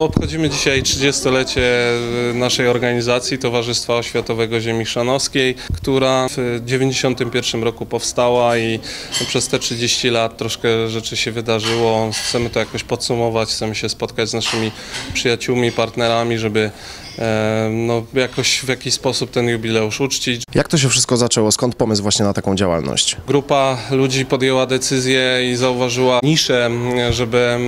Obchodzimy dzisiaj 30-lecie naszej organizacji Towarzystwa Oświatowego Ziemi Chrzanowskiej, która w 1991 roku powstała i przez te 30 lat troszkę rzeczy się wydarzyło. Chcemy to jakoś podsumować, chcemy się spotkać z naszymi przyjaciółmi, partnerami, żeby e, no, jakoś w jakiś sposób ten jubileusz uczcić. Jak to się wszystko zaczęło? Skąd pomysł właśnie na taką działalność? Grupa ludzi podjęła decyzję i zauważyła niszę, żeby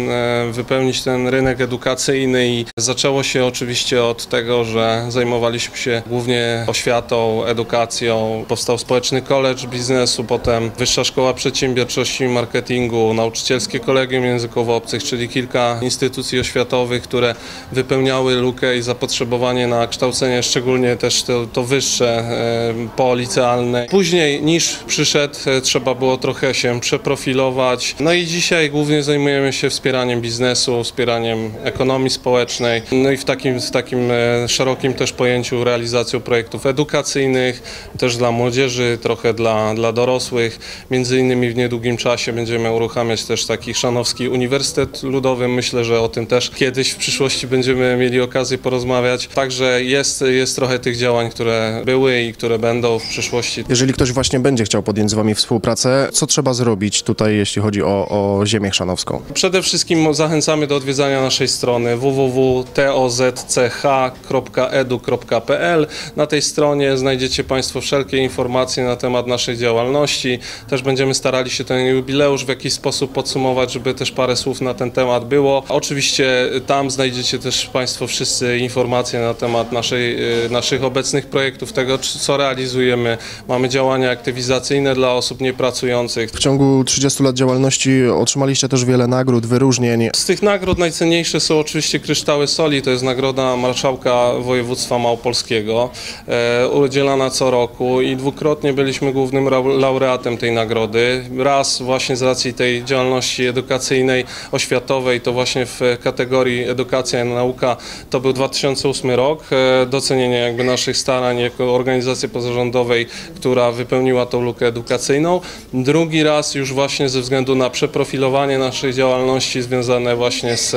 wypełnić ten rynek edukacyjny i zaczęło się oczywiście od tego, że zajmowaliśmy się głównie oświatą, edukacją. Powstał Społeczny College Biznesu, potem Wyższa Szkoła Przedsiębiorczości i Marketingu, Nauczycielskie Kolegium Języków Obcych, czyli kilka instytucji oświatowych, które wypełniały lukę i zapotrzebowanie na kształcenie, szczególnie też to, to wyższe, e, policealne. Później niż przyszedł, e, trzeba było trochę się przeprofilować. No i dzisiaj głównie zajmujemy się wspieraniem biznesu, wspieraniem ekonomii społecznej, no i w takim, w takim e, szerokim też pojęciu realizacją projektów edukacyjnych, też dla młodzieży, trochę dla, dla dorosłych. Między innymi w niedługim czasie będziemy uruchamiać też taki Szanowski Uniwersytet Ludowy. Myślę, że o tym też kiedyś w przyszłości będziemy mieli okazję porozmawiać. Także jest, jest trochę tych działań, które były i które będą w przyszłości. Jeżeli ktoś właśnie będzie chciał podjąć z Wami współpracę, co trzeba zrobić tutaj, jeśli chodzi o, o ziemię chrzanowską? Przede wszystkim zachęcamy do odwiedzania naszej strony www.tozch.edu.pl. Na tej stronie znajdziecie Państwo wszelkie informacje na temat naszej działalności. Też będziemy starali się ten jubileusz w jakiś sposób podsumować, żeby też parę słów na ten temat było. Oczywiście tam znajdziecie też Państwo wszyscy informacje na temat naszej, y, naszych obecnych projektów, tego co realizujemy. Mamy działania aktywizacyjne dla osób niepracujących. W ciągu 30 lat działalności otrzymaliście też wiele nagród, wyróżnień. Z tych nagród najcenniejsze są oczywiście kryształy soli, to jest nagroda marszałka województwa małopolskiego, e, udzielana co roku i dwukrotnie byliśmy głównym laureatem tej nagrody. Raz właśnie z racji tej działalności edukacyjnej, oświatowej, to właśnie w kategorii edukacja i nauka, to był 2008 rok, e, docenienie jakby naszych starań jako organizacji pozarządowej, która wypełniła tą lukę edukacyjną. Drugi raz już właśnie ze względu na przeprofilowanie naszej działalności związane właśnie z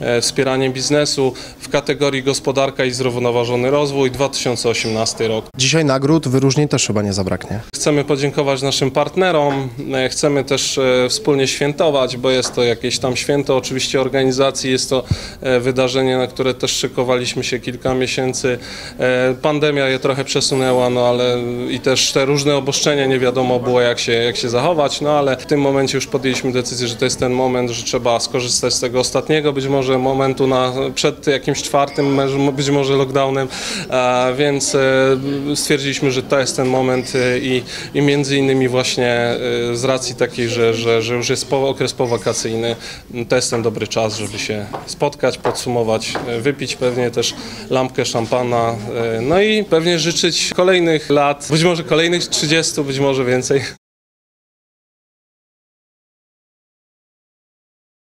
e, wspieraniem biznesu w kategorii gospodarka i zrównoważony rozwój 2018 rok. Dzisiaj nagród, wyróżnień też chyba nie zabraknie. Chcemy podziękować naszym partnerom, e, chcemy też wspólnie świętować, bo jest to jakieś tam święto oczywiście organizacji, jest to wydarzenie, na które też szykowaliśmy się kilka miesięcy. E, Pandemia je trochę przesunęła, no ale i też te różne obostrzenia, nie wiadomo było jak się, jak się zachować, no ale w tym momencie już podjęliśmy decyzję, że to jest ten moment, że trzeba skorzystać z tego ostatniego, być może momentu na, przed jakimś czwartym, być może lockdownem, e, więc e, stwierdziliśmy, że to jest ten moment i, i między innymi właśnie z racji takiej, że, że, że już jest po, okres powakacyjny, to jest ten dobry czas, żeby się spotkać, podsumować, wypić pewnie też lampkę szampana, e, no i pewnie życzyć kolejnych lat, być może kolejnych 30, być może więcej.